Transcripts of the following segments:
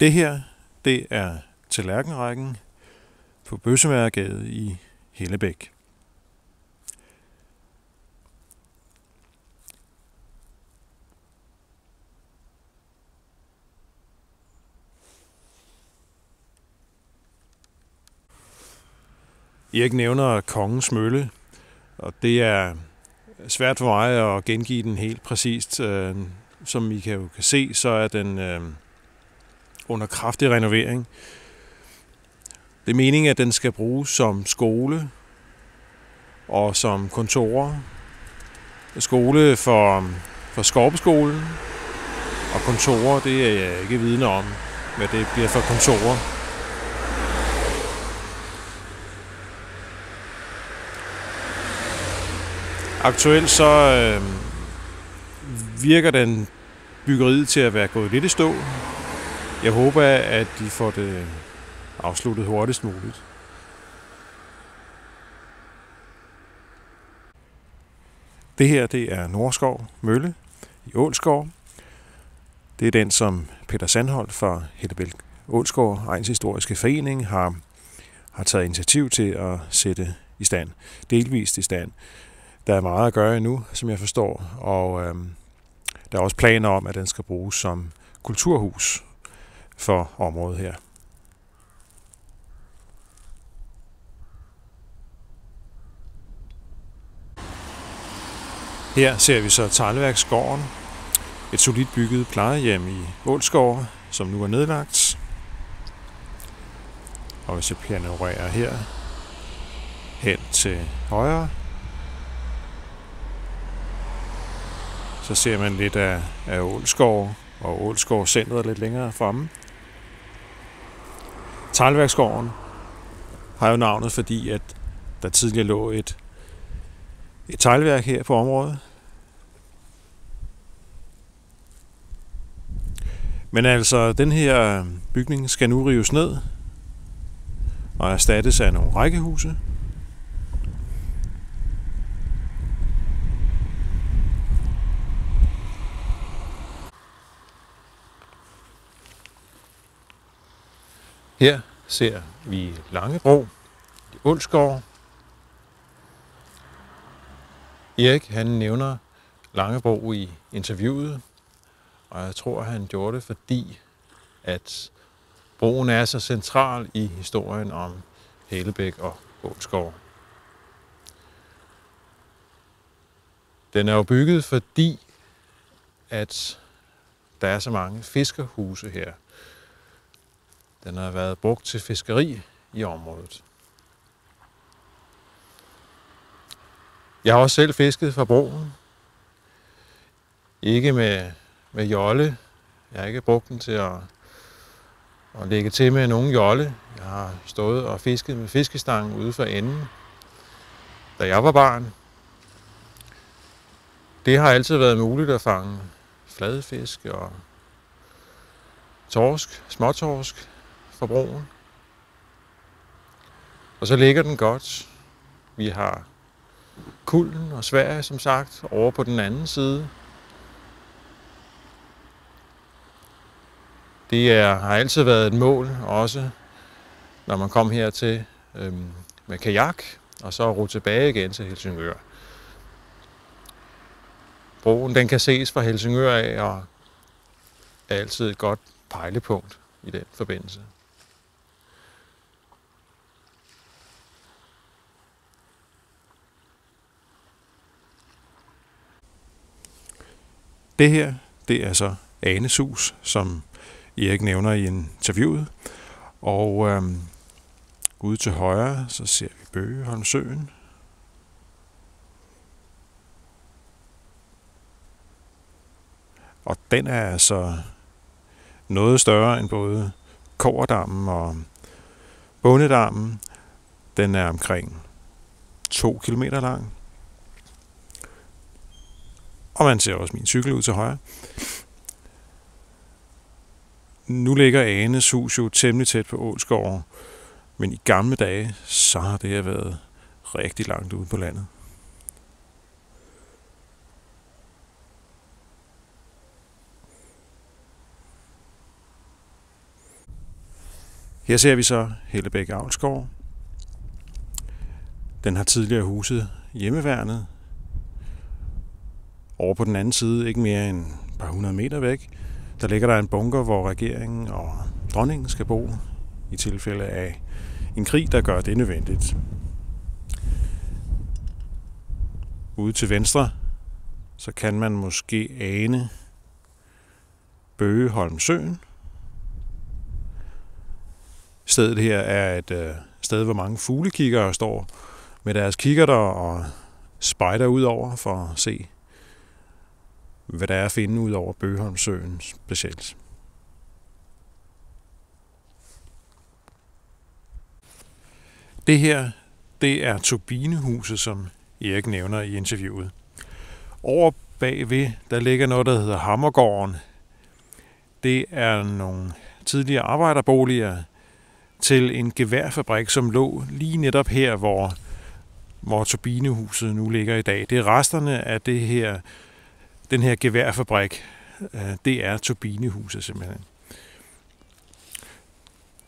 Det her, det er tallerkenrækken på Bøssemærgade i Hellebæk. Erik nævner Kongens Mølle, og det er svært for mig at gengive den helt præcist. Øh, som I kan jo kan se, så er den øh, under kraftig renovering. Det er meningen, at den skal bruges som skole og som kontorer. Skole for, for Skorpeskolen og kontorer, det er jeg ikke vidne om, hvad det bliver for kontorer. Aktuelt så øh, virker den byggeriet til at være gået lidt i stå. Jeg håber, at de får det afsluttet hurtigst muligt. Det her det er Nordskov Mølle i Ålskov. Det er den, som Peter Sandholt fra Hellebæl Ålskov Ejens Historiske Forening har, har taget initiativ til at sætte i stand, delvist i stand. Der er meget at gøre endnu, som jeg forstår, og øhm, der er også planer om, at den skal bruges som kulturhus for området her. Her ser vi så Tejleværksgården, et solidt bygget plejehjem i Ålskov, som nu er nedlagt. Og hvis jeg panorerer her hen til højre, Så ser man lidt af, af Ålskov og Ålskov centret lidt længere fremme. Teglværksgården har jo navnet, fordi at der tidligere lå et, et teglværk her på området. Men altså, den her bygning skal nu rives ned og erstattes af nogle rækkehuse. Her ser vi Langebro i Ulskov. Erik han nævner Langebro i interviewet, og jeg tror, han gjorde det, fordi at broen er så central i historien om Helebæk og Ålskov. Den er jo bygget, fordi at der er så mange fiskerhuse her. Den har været brugt til fiskeri i området. Jeg har også selv fisket fra broen. Ikke med, med jolle. Jeg har ikke brugt den til at, at lægge til med nogen jolle. Jeg har stået og fisket med fiskestang ude for enden, da jeg var barn. Det har altid været muligt at fange fladfisk og torsk, småtorsk, for broen. Og så ligger den godt. Vi har Kulden og Sverige, som sagt, over på den anden side. Det er, har altid været et mål, også når man kom hertil øhm, med kajak, og så ro tilbage igen til Helsingør. Broen den kan ses fra Helsingør af, og er altid et godt pejlepunkt i den forbindelse. Det her, det er så Anesus, som Erik nævner i interviewet. Og øhm, ude til højre, så ser vi Bøgeholmsøen. Og den er altså noget større end både Koverdammen og Bondedammen. Den er omkring 2 km lang. Og man ser også min cykel ud til højre. Nu ligger Anes hus jo temmelig tæt på Ålskov, men i gamle dage, så har det her været rigtig langt ude på landet. Her ser vi så Hellebæk Avlsgård. Den har tidligere huset hjemmeværnet. Over på den anden side, ikke mere end et par hundrede meter væk, der ligger der en bunker, hvor regeringen og dronningen skal bo i tilfælde af en krig, der gør det nødvendigt. Ude til venstre, så kan man måske ane Bøgeholmsøen. Stedet her er et øh, sted, hvor mange fuglekikere står med deres kikkerter og spejder ud over for at se, hvad der er at finde ud over Bøgeholmsøen specielt. Det her, det er turbinehuset, som Erik nævner i interviewet. Over bagved, der ligger noget, der hedder Hammergården. Det er nogle tidligere arbejderboliger til en geværfabrik, som lå lige netop her, hvor, hvor turbinehuset nu ligger i dag. Det er resterne af det her, den her geværfabrik. Øh, det er turbinehuset simpelthen.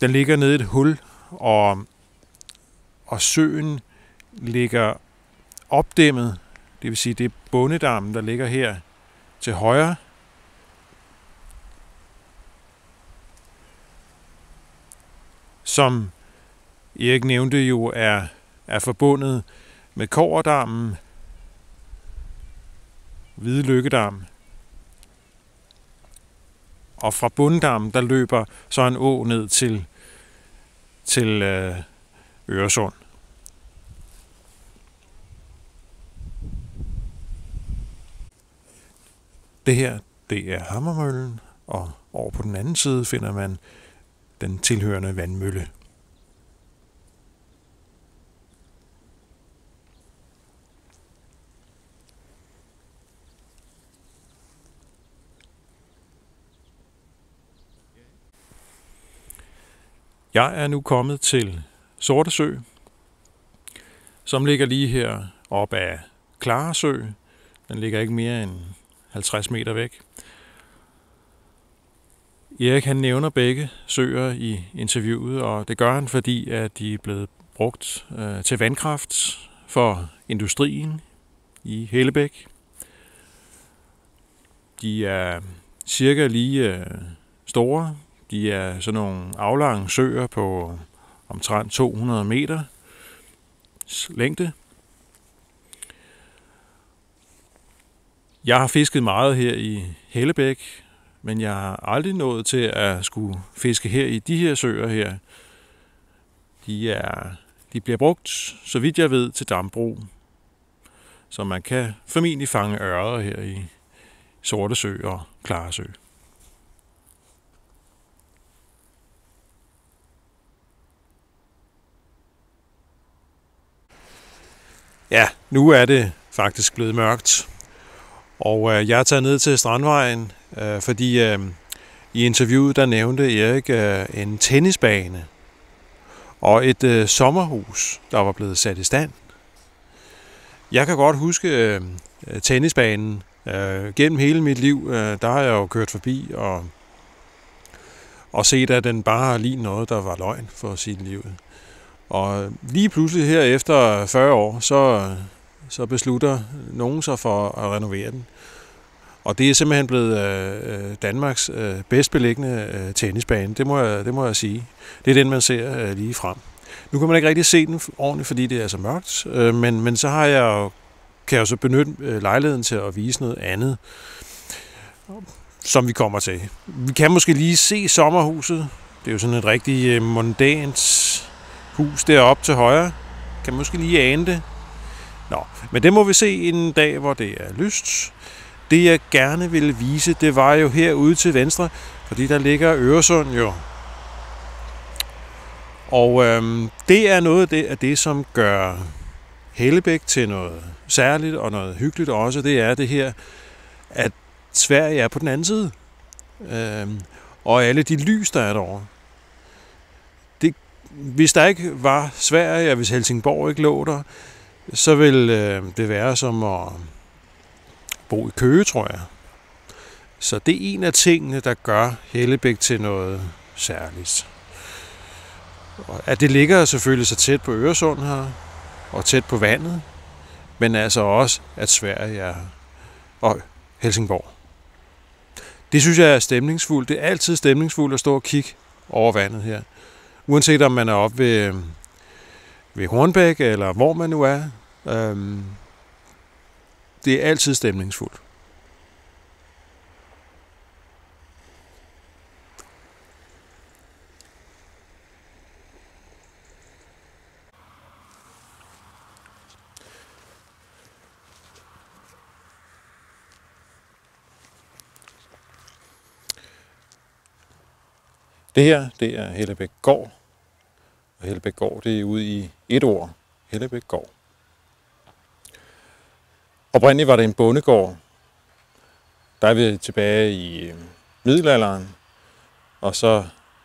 Den ligger nede i et hul, og, og søen ligger opdæmmet. Det vil sige, det er bondedammen, der ligger her til højre. Som Erik nævnte jo er, er forbundet med Koverdammen, Hvide Lykkedam, og fra bunddammen, der løber så en å ned til, til øh, Øresund. Det her, det er Hammermøllen, og over på den anden side finder man den tilhørende vandmølle. Jeg er nu kommet til Sortesø, som ligger lige her op af Klaresø. Den ligger ikke mere end 50 meter væk. Erik han nævner begge søer i interviewet, og det gør han, fordi at de er blevet brugt øh, til vandkraft for industrien i Hellebæk. De er cirka lige øh, store. De er sådan nogle aflange søer på omtrent 200 meter længde. Jeg har fisket meget her i Hellebæk, men jeg har aldrig nået til at skulle fiske her i de her søer her. De, er, de bliver brugt, så vidt jeg ved, til dambrug. Så man kan formentlig fange ørder her i Sorte Sø og Klare Sø. Ja, nu er det faktisk blevet mørkt, og øh, jeg er taget ned til Strandvejen, øh, fordi øh, i interviewet der nævnte Erik øh, en tennisbane og et øh, sommerhus, der var blevet sat i stand. Jeg kan godt huske øh, tennisbanen. Øh, gennem hele mit liv, øh, der har jeg jo kørt forbi og, og set, at den bare har lige noget, der var løgn for sit liv. Og lige pludselig her efter 40 år, så, så beslutter nogen sig for at renovere den. Og det er simpelthen blevet øh, øh, Danmarks øh, bedst beliggende øh, tennisbane, det må, jeg, det må jeg sige. Det er den, man ser øh, lige frem. Nu kan man ikke rigtig se den ordentligt, fordi det er så mørkt, øh, men, men så har jeg jo, kan jeg jo så benytte øh, lejligheden til at vise noget andet, som vi kommer til. Vi kan måske lige se sommerhuset. Det er jo sådan et rigtig øh, mondant hus deroppe til højre. Kan måske lige ane det. Nå, men det må vi se en dag, hvor det er lyst. Det jeg gerne ville vise, det var jo herude til venstre, fordi der ligger Øresund jo. Og øhm, det er noget af det, af det, som gør Hellebæk til noget særligt og noget hyggeligt også. Det er det her, at Sverige er på den anden side. Øhm, og alle de lys, der er derovre. Hvis der ikke var Sverige, og hvis Helsingborg ikke lå der, så ville øh, det være som at bo i Køge, tror jeg. Så det er en af tingene, der gør Hellebæk til noget særligt. at det ligger selvfølgelig så tæt på Øresund her, og tæt på vandet, men altså også, at Sverige er og Helsingborg. Det synes jeg er stemningsfuldt. Det er altid stemningsfuldt at stå og kigge over vandet her. Uanset om man er oppe ved, ved Hornbæk, eller hvor man nu er. Øhm, det er altid stemningsfuldt. Det her, det er Hellebæk Gård. Og Hellebæk Gård, det er ude i et ord. Hellebæk Gård. Oprindeligt var det en bondegård. Der er vi tilbage i øh, middelalderen. Og så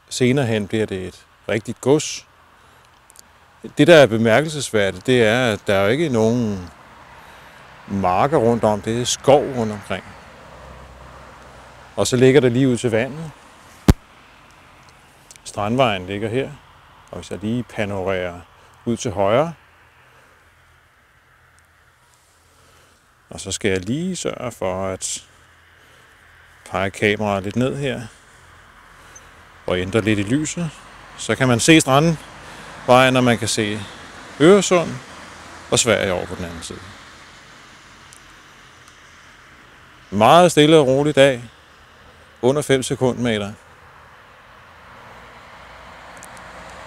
senere hen bliver det et rigtigt gods. Det, der er bemærkelsesværdigt, det er, at der er ikke nogen marker rundt om. Det er skov rundt omkring. Og så ligger der lige ud til vandet. Strandvejen ligger her, og hvis jeg lige panorerer ud til højre, og så skal jeg lige sørge for at pege kameraet lidt ned her, og ændre lidt i lyset, så kan man se strandvejen, og man kan se Øresund og Sverige over på den anden side. Meget stille og rolig dag, under 5 sekundmeter.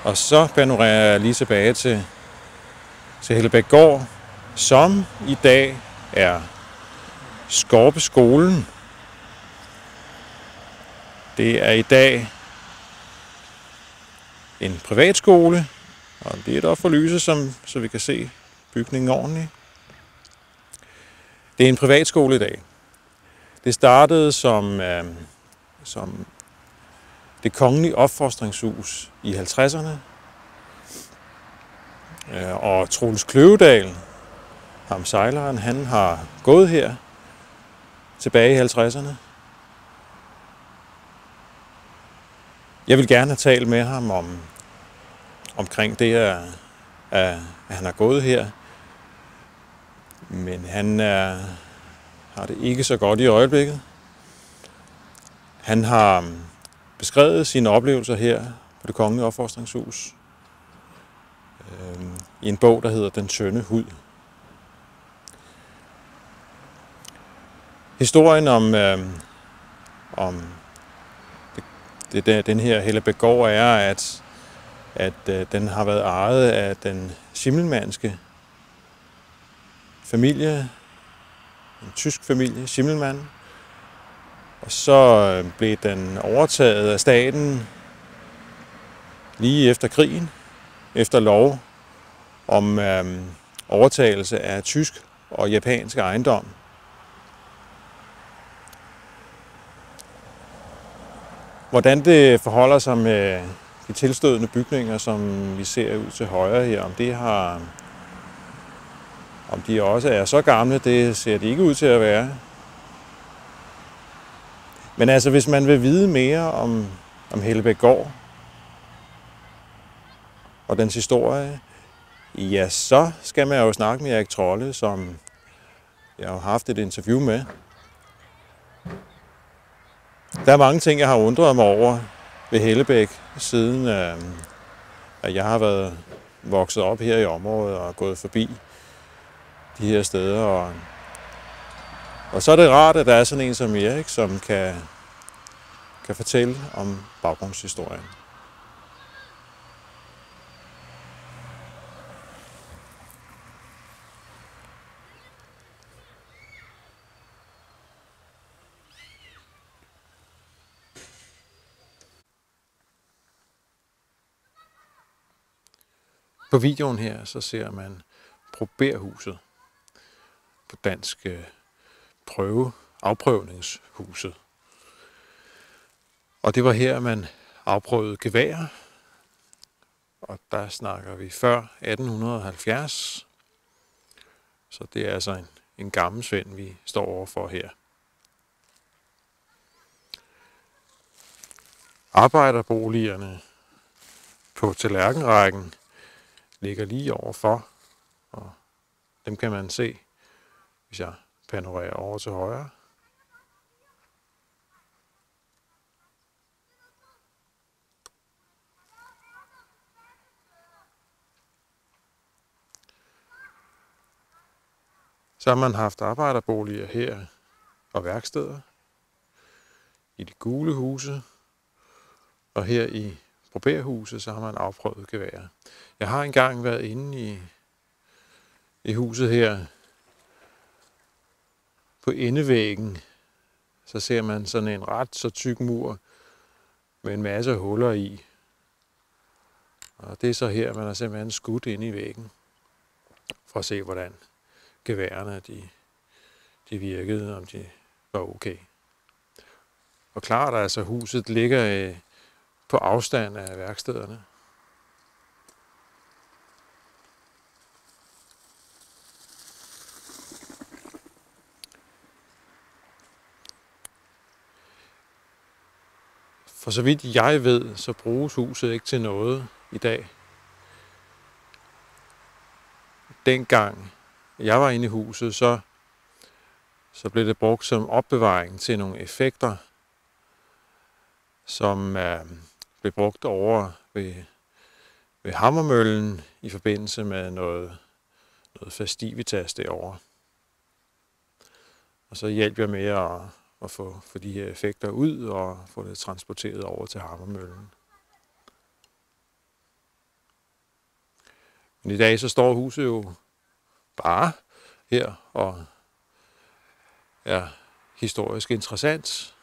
Og så panorerer jeg lige tilbage til, til Hellebæk Gård, som i dag er Skorpeskolen. Det er i dag en privatskole, og det er der for lyse, som, så vi kan se bygningen ordentligt. Det er en privatskole i dag. Det startede som, øh, som det kongelige opfostringshus i 50'erne. Øh, og Troels Kløvedal, ham sejleren, han har gået her tilbage i 50'erne. Jeg vil gerne have talt med ham om omkring det, at, at han har gået her. Men han er, har det ikke så godt i øjeblikket. Han har beskrevet sine oplevelser her på det kongelige opfostringshus øh, i en bog, der hedder Den tynde hud. Historien om, øh, om det, det, den her Hellebækgård er, at, at øh, den har været ejet af den Schimmelmannske familie, en tysk familie, Schimmelmann, og så øh, blev den overtaget af staten lige efter krigen, efter lov om øhm, overtagelse af tysk og japansk ejendom. Hvordan det forholder sig med de tilstødende bygninger, som vi ser ud til højre her, om det har om de også er så gamle, det ser de ikke ud til at være. Men altså, hvis man vil vide mere om, om Hellebæk Gård og dens historie, ja, så skal man jo snakke med Erik Trolle, som jeg har haft et interview med. Der er mange ting, jeg har undret mig over ved Hellebæk, siden øh, at jeg har været vokset op her i området og gået forbi de her steder. Og og så er det rart, at der er sådan en som Erik, som kan, kan fortælle om baggrundshistorien. På videoen her, så ser man Proberhuset på dansk øh, prøve, afprøvningshuset. Og det var her, man afprøvede gevær. Og der snakker vi før 1870. Så det er altså en, en gammel svend, vi står overfor her. Arbejderboligerne på tallerkenrækken ligger lige overfor, og dem kan man se, hvis jeg panorerer over til højre. Så har man haft arbejderboliger her og værksteder i de gule huse, og her i proberhuset, så har man afprøvet geværer. Jeg har engang været inde i, i huset her på endevæggen, så ser man sådan en ret så tyk mur med en masse huller i. Og det er så her, man har simpelthen skudt ind i væggen for at se, hvordan geværerne de, de virkede, om de var okay. Og klart, altså huset ligger øh, på afstand af værkstederne. For så vidt jeg ved, så bruges huset ikke til noget i dag. Dengang jeg var inde i huset, så, så blev det brugt som opbevaring til nogle effekter, som øh, blev brugt over ved, ved Hammermøllen i forbindelse med noget, noget festivitas derovre. Og så hjalp jeg med at, at få, få de her effekter ud og få det transporteret over til Hammermøllen. Men i dag så står huset jo bare her og er historisk interessant